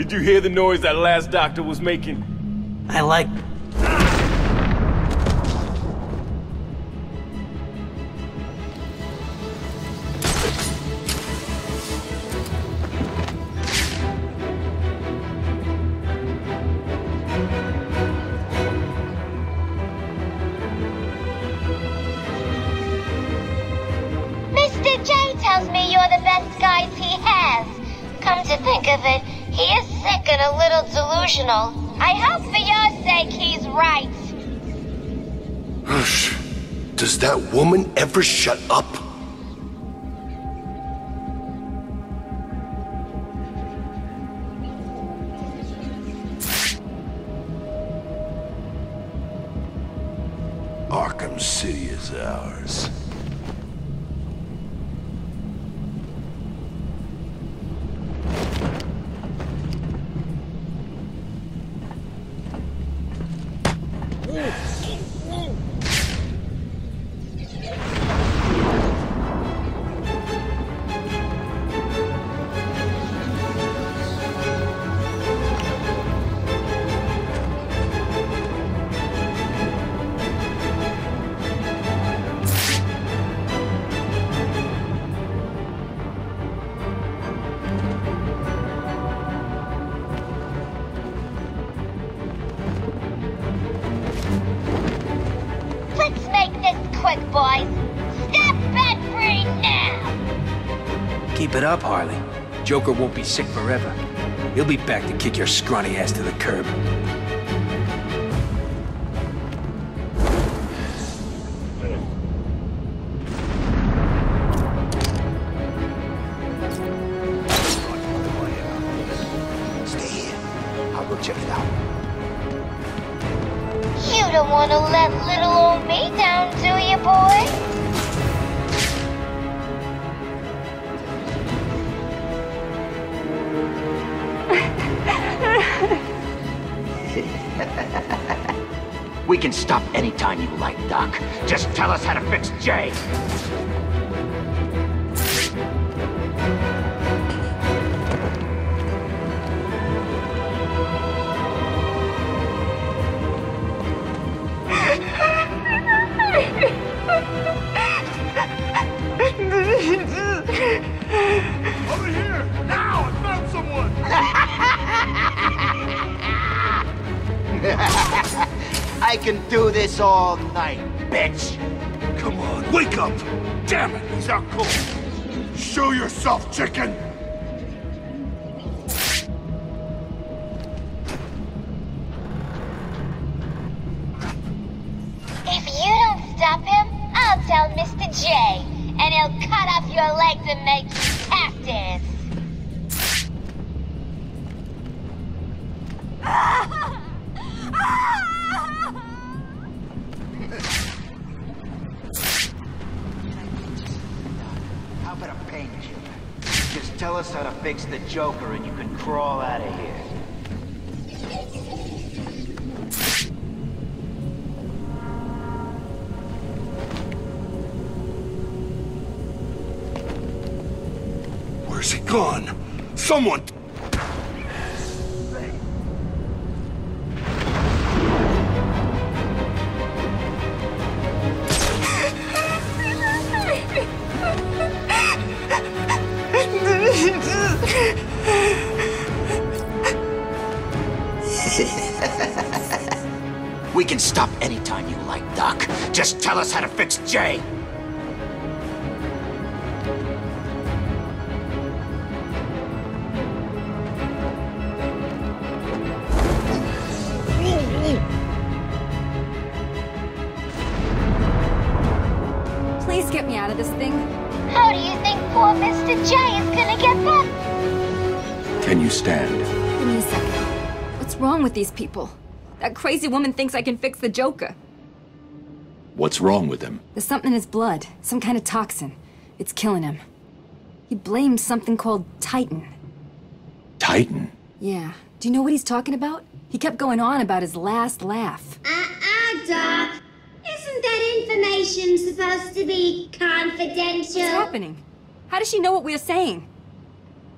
Did you hear the noise that last doctor was making? I like... Mr. J tells me you're the best guys he has. Come to think of it, he is sick and a little delusional. I hope for your sake he's right. Hush. Does that woman ever shut up? Arkham City is ours. This quick, boys. Step bed free now! Keep it up, Harley. Joker won't be sick forever. He'll be back to kick your scrawny ass to the curb. Stay here. I'll go check it out. Don't want to let little old me down, do you, boy? We can stop anytime you like, Doc. Just tell us how to fix Jay. I can do this all night, bitch. Come on, wake up! Damn it, he's out cold! Show yourself, chicken! If you don't stop him, I'll tell Mr. J, and he'll cut off your legs and make how to fix the Joker and you can crawl out of here. Where's he gone? Someone! We can stop anytime you like, Doc. Just tell us how to fix Jay. Please get me out of this thing. How do you think poor Mr. J is gonna get back? Can you stand? Give me a second. What's wrong with these people? That crazy woman thinks I can fix the Joker. What's wrong with him? There's something in his blood, some kind of toxin. It's killing him. He blames something called Titan. Titan. Yeah. Do you know what he's talking about? He kept going on about his last laugh. Uh-uh, Doc. Isn't that information supposed to be confidential? What's happening? How does she know what we're saying?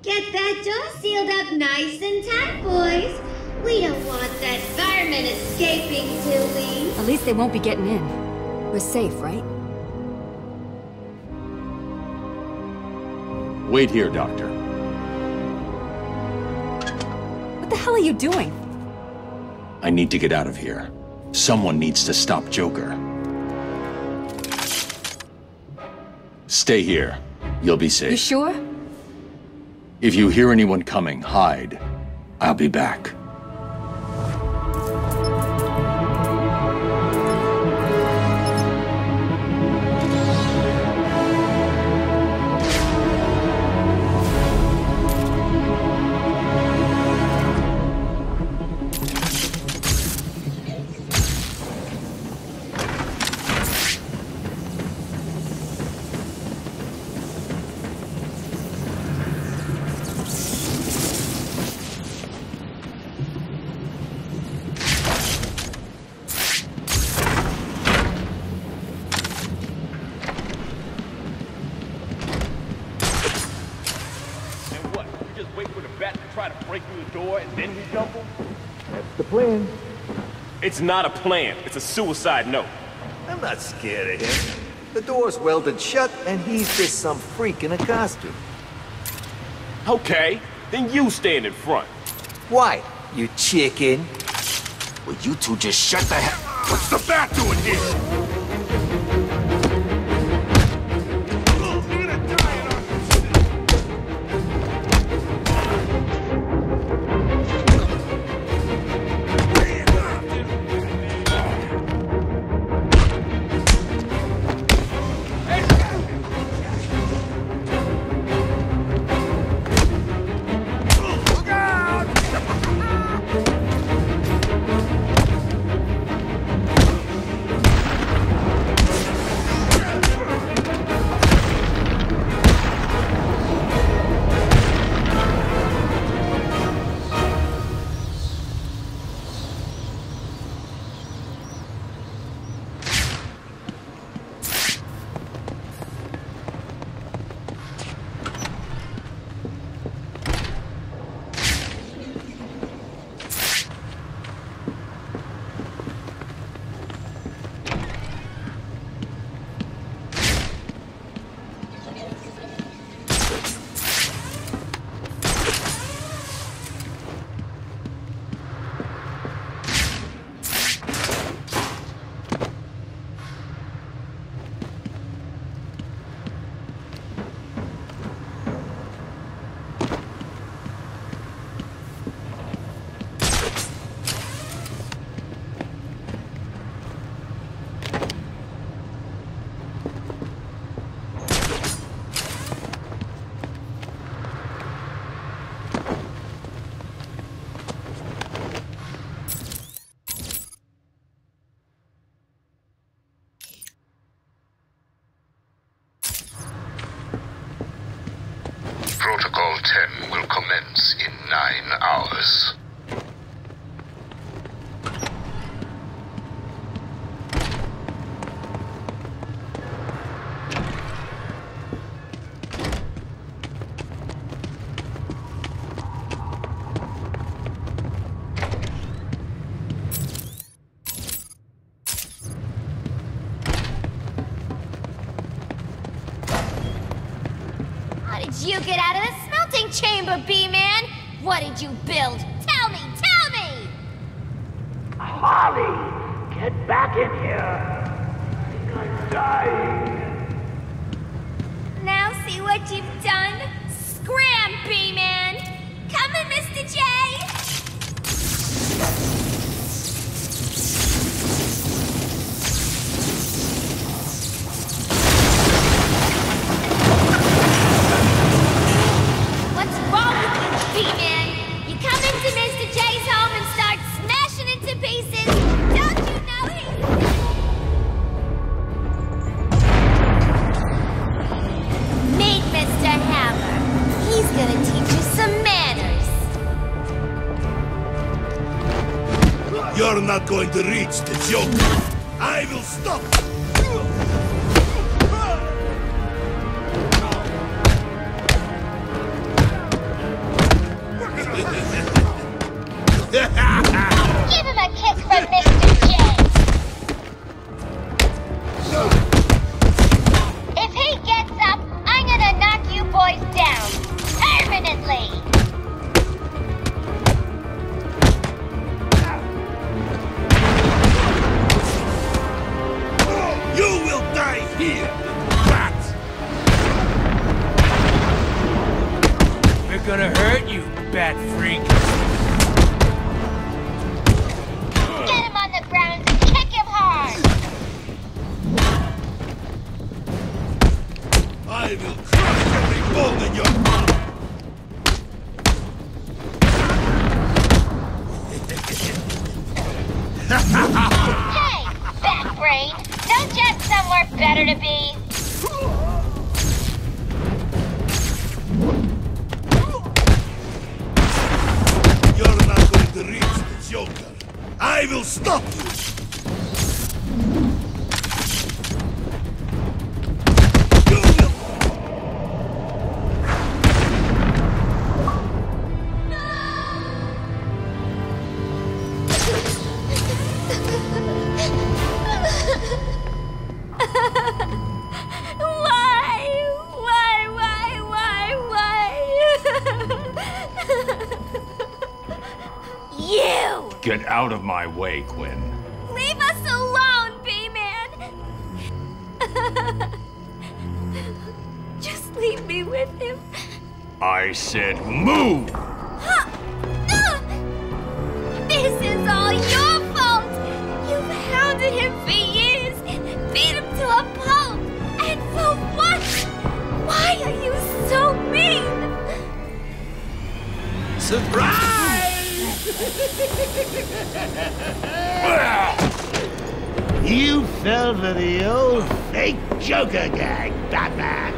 Get that door sealed up nice and tight, boys. We don't want that vermin escaping, do we? At least they won't be getting in. We're safe, right? Wait here, Doctor. What the hell are you doing? I need to get out of here. Someone needs to stop Joker. Stay here. You'll be safe. You sure? If you hear anyone coming, hide. I'll be back. Plan. It's not a plan. It's a suicide note. I'm not scared of him. The door's welded shut, and he's just some freak in a costume. Okay, then you stand in front. Why, you chicken? Will you two just shut the hell... What's the bat doing here? Protocol 10 will commence in nine hours. You get out of the smelting chamber, B-Man? What did you build? Tell me, tell me! Molly, get back in here. I'm dying. Not going to reach the Joker. I will stop. Hey, bat brain! Don't you have somewhere better to be? You're not going to reach the Joker. I will stop you! You! Get out of my way, Quinn. Leave us alone, B-Man! Just leave me with him. I said move! This is all your fault! You've hounded him for years, beat him to a pulp, and for what? Why are you so mean? You fell for the old fake Joker gag, Batman.